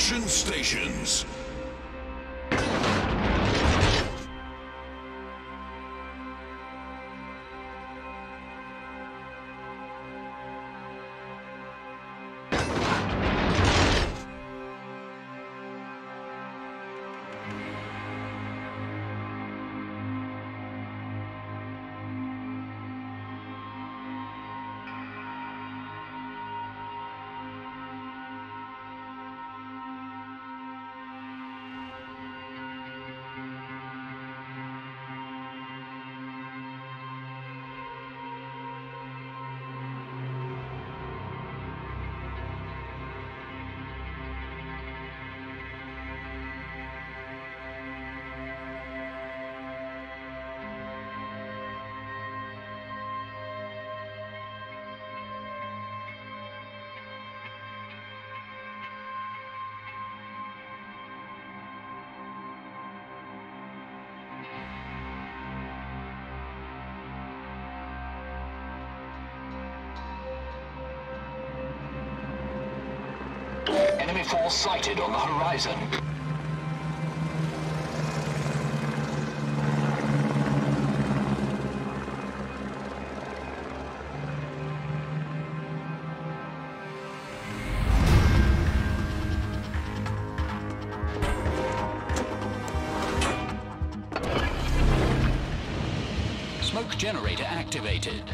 Action stations. Enemy force sighted on the horizon. Smoke generator activated.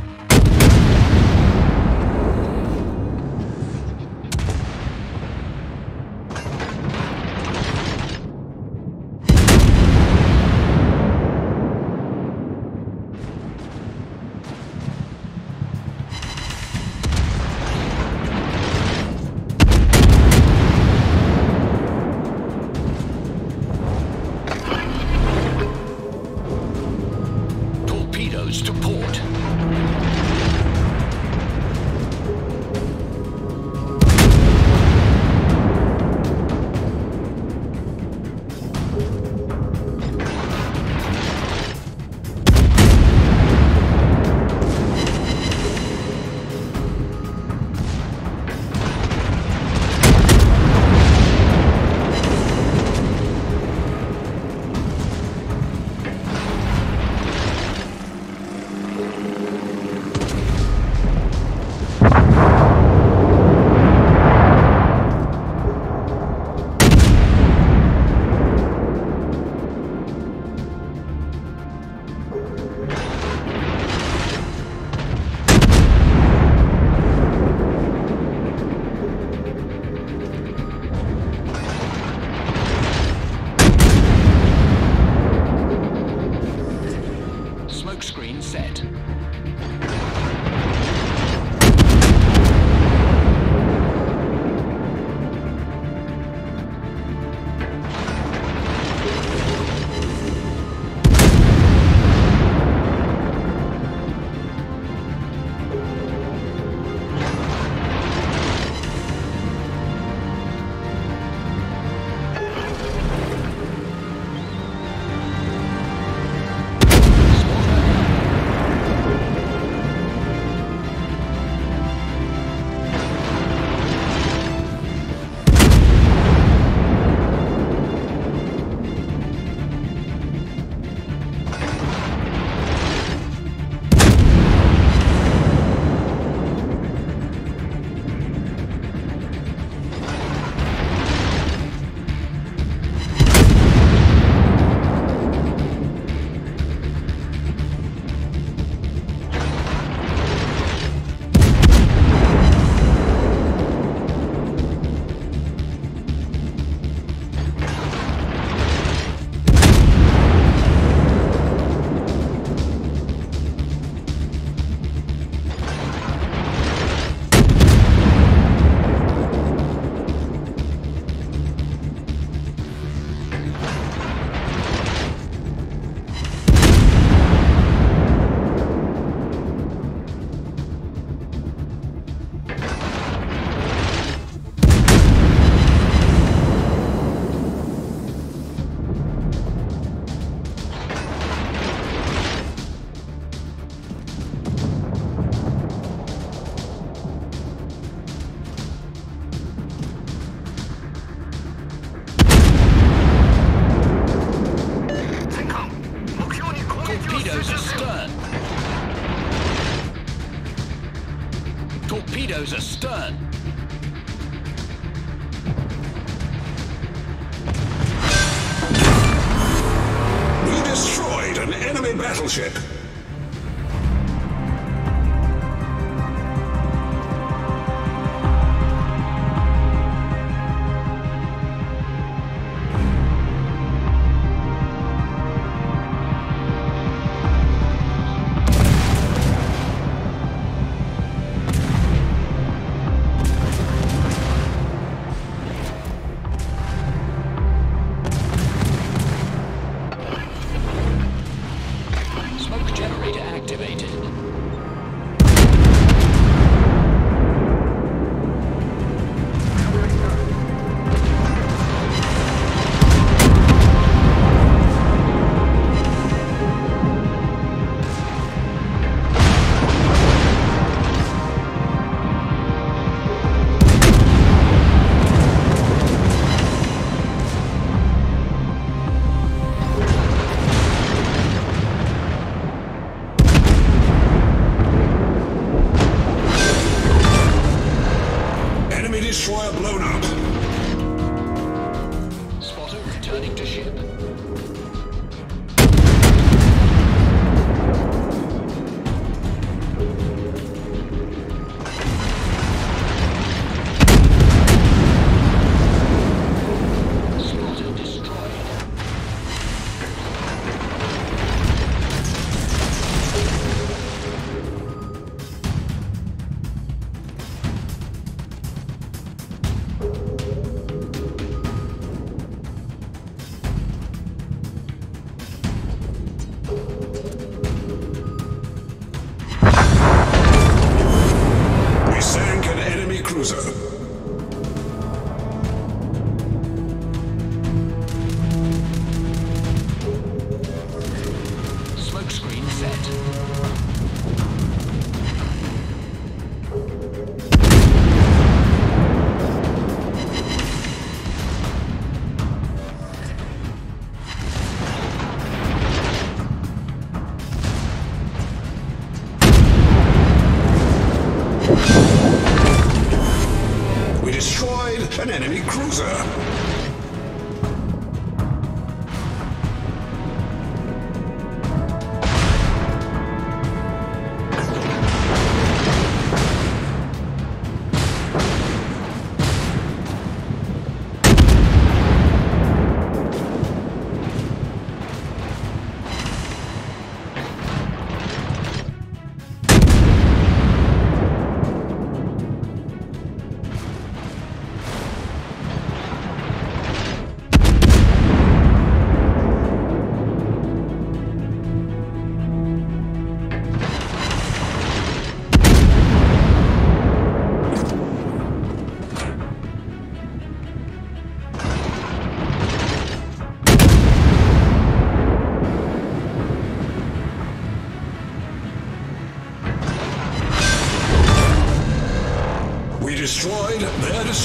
To port. Battleship.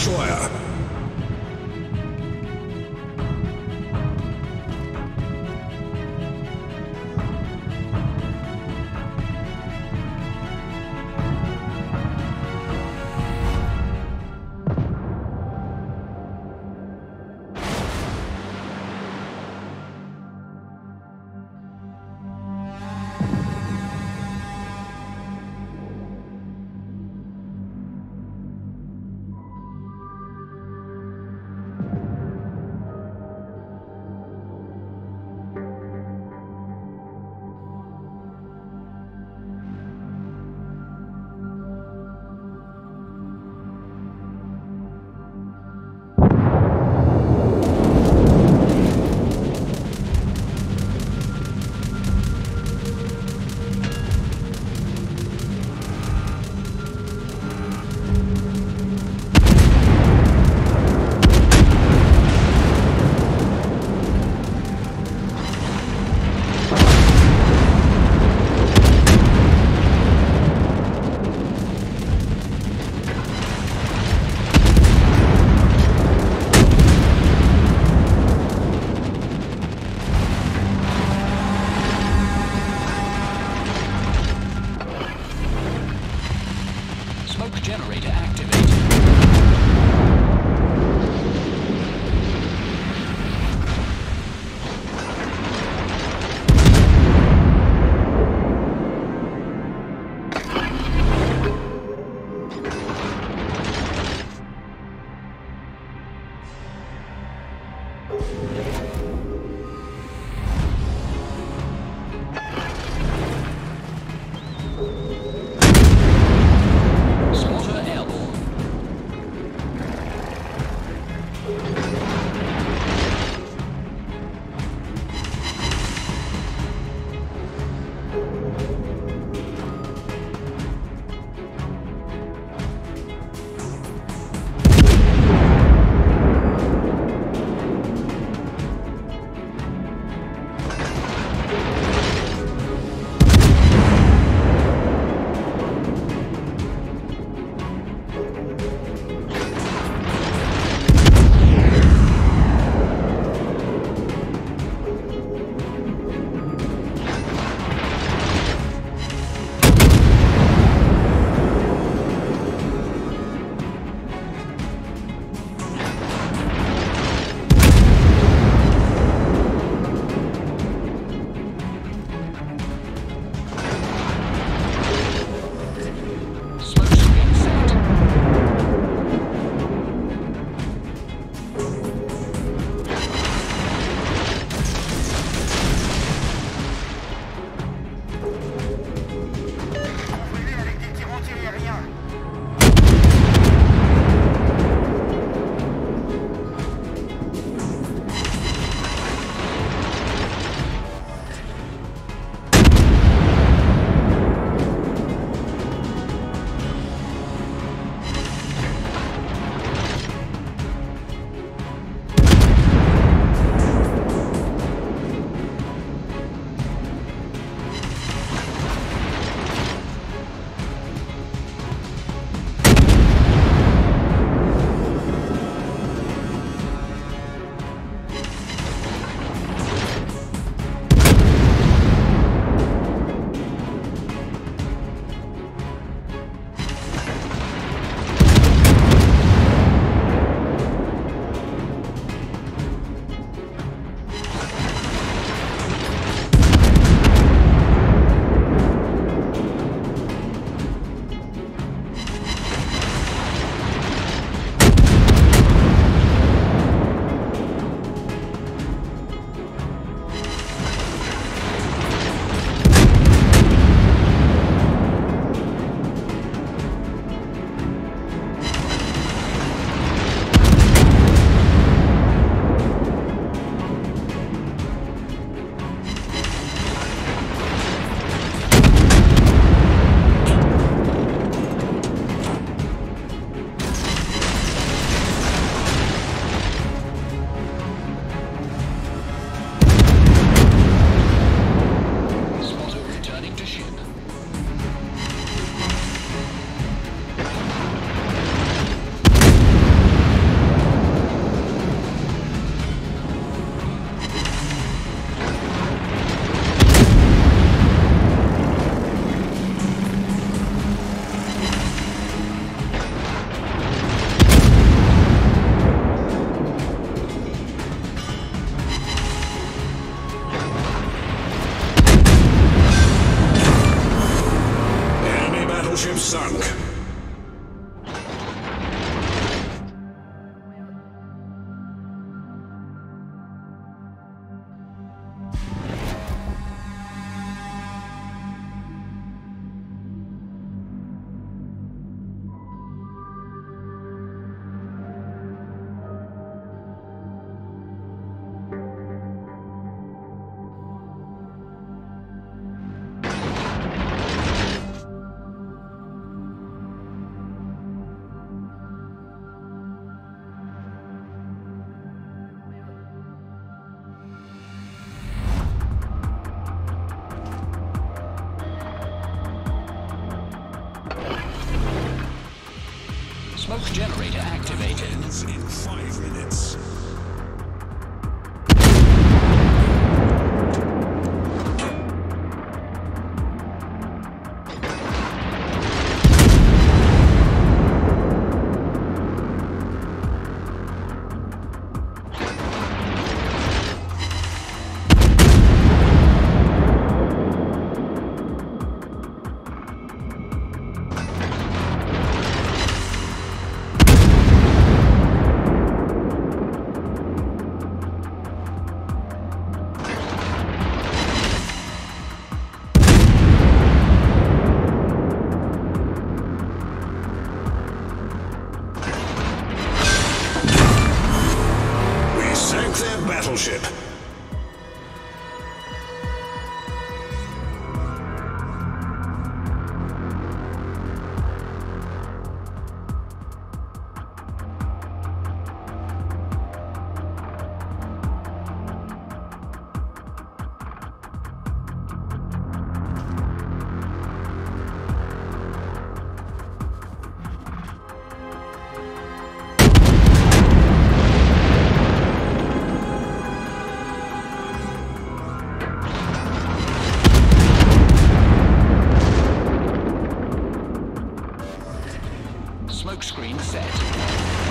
Their Generator activated. in five minutes. Smoke screen set.